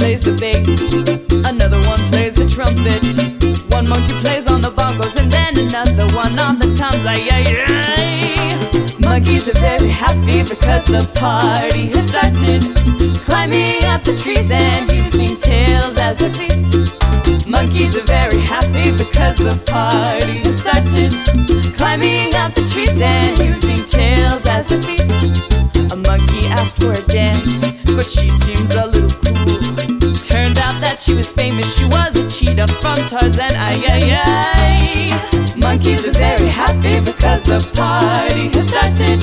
plays the bass, another one plays the trumpet. One monkey plays on the bongos, and then another one on the toms. Ay, ay, ay. Monkeys are very happy because the party has started. Climbing up the trees and using tails as their feet. Monkeys are very happy because the party has started. Climbing up the trees and using tails as their feet. A monkey asked for a dance, but she seems a little cool. Turned out that she was famous, she was a cheetah from Tarzan. Ay, ay, ay. Monkeys are very happy because the party has started.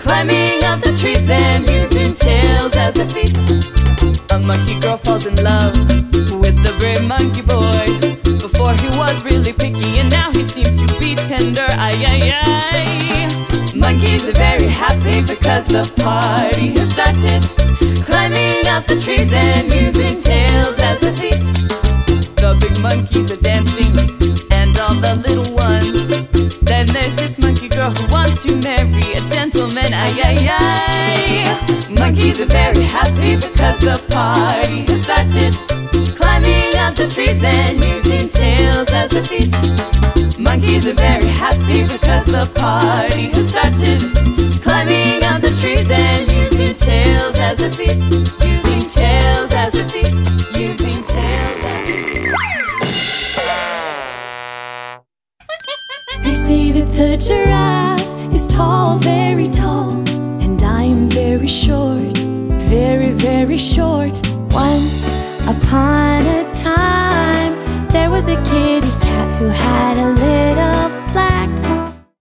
Climbing up the trees and using tails as their feet. A monkey girl falls in love with the brave monkey boy. Before he was really picky, and now he seems to be tender. Ay, ay, ay. Monkeys are very happy because the party has started. Climbing up the trees and using tails as their feet. The big monkeys are dancing, and all the little ones. Then there's this monkey girl who wants to marry a gentleman. Ay, ay, ay. Monkeys are very happy because the party has started. Climbing up the trees and using tails as their feet. Monkeys are very happy because the party has started. Climbing up the trees see that the giraffe is tall, very tall And I am very short, very, very short. Once upon a time, there was a kitty cat who had a